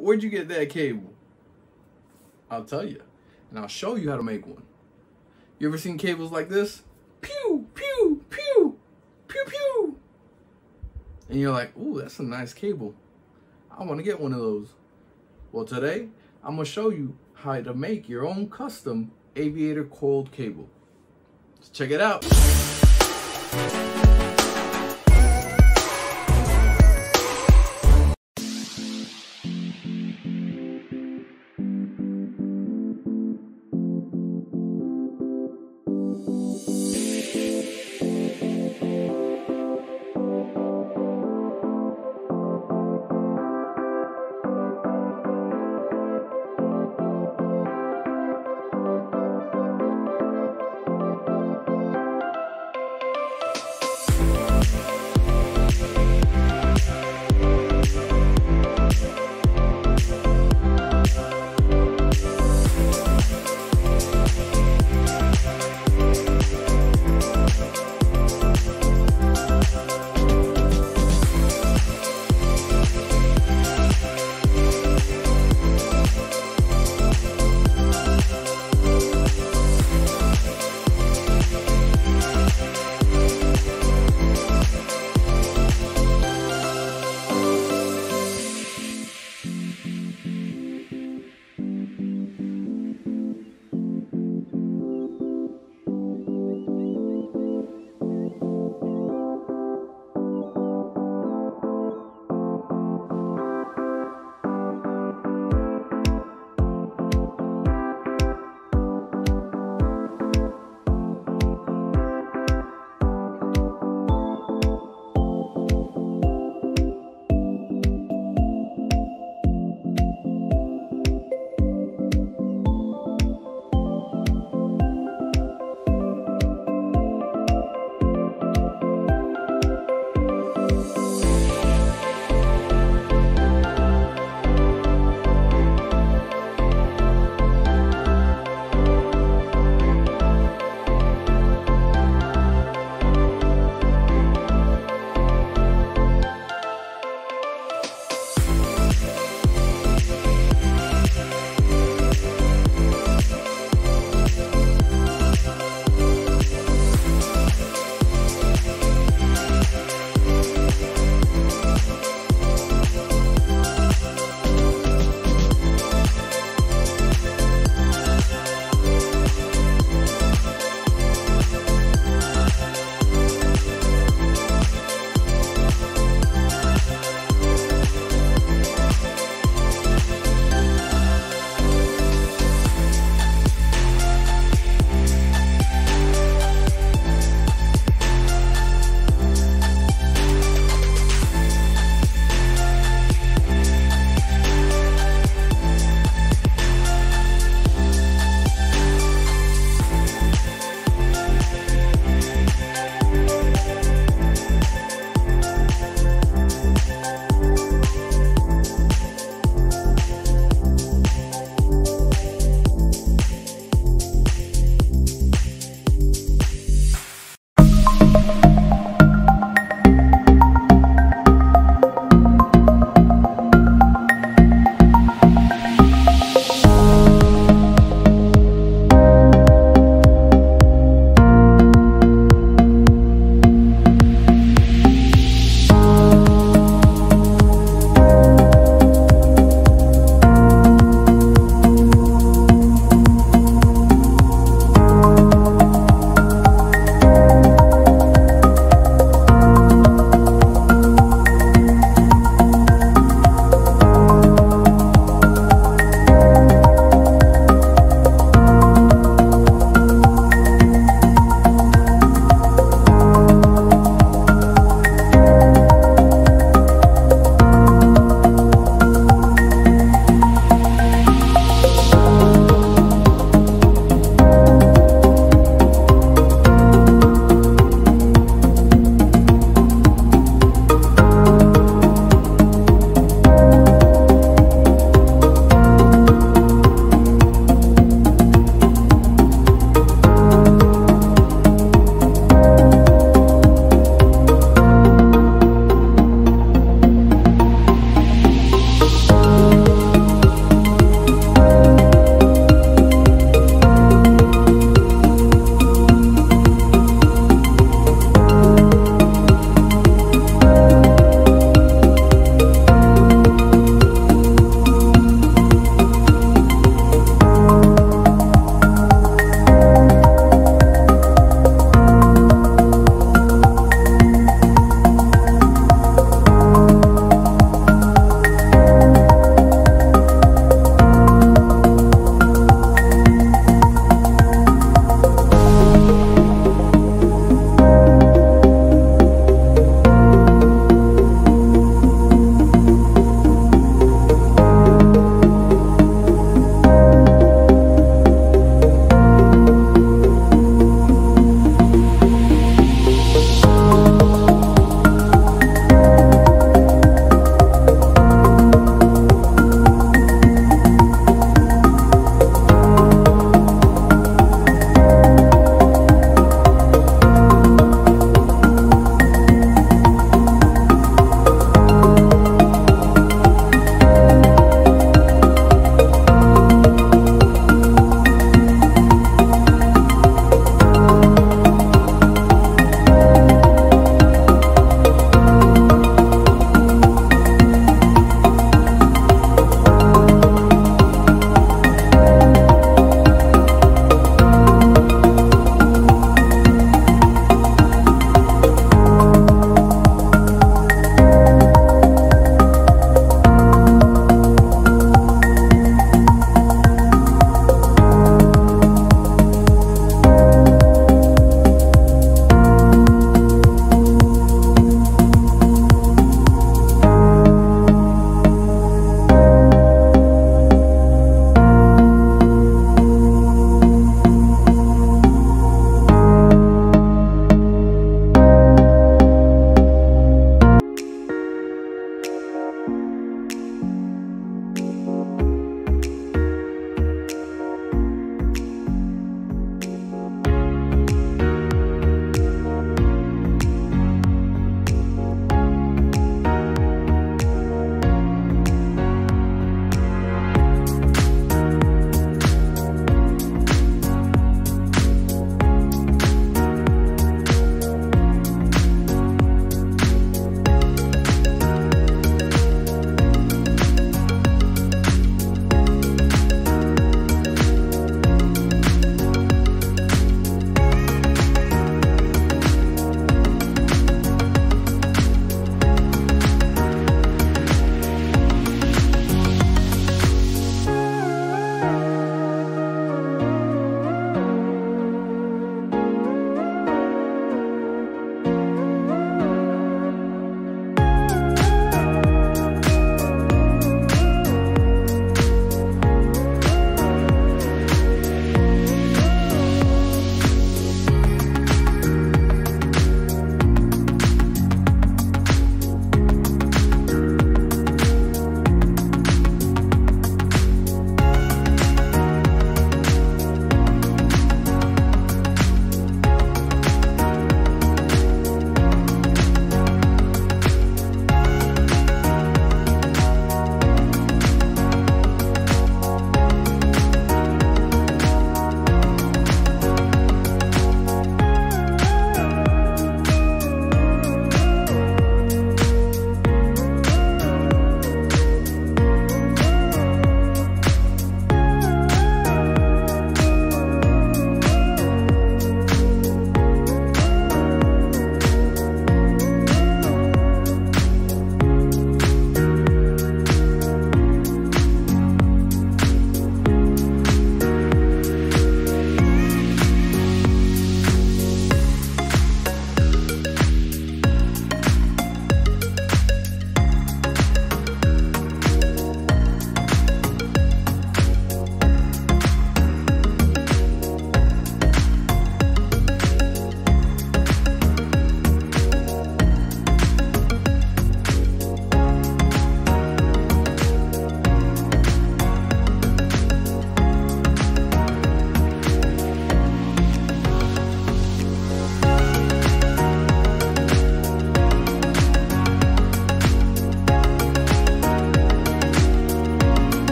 Where'd you get that cable? I'll tell you. And I'll show you how to make one. You ever seen cables like this? Pew, pew, pew, pew, pew. And you're like, ooh, that's a nice cable. I want to get one of those. Well, today, I'm going to show you how to make your own custom aviator coiled cable. Let's check it out.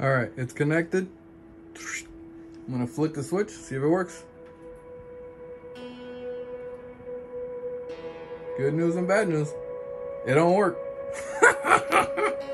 All right, it's connected. I'm gonna flick the switch, see if it works. Good news and bad news. It don't work.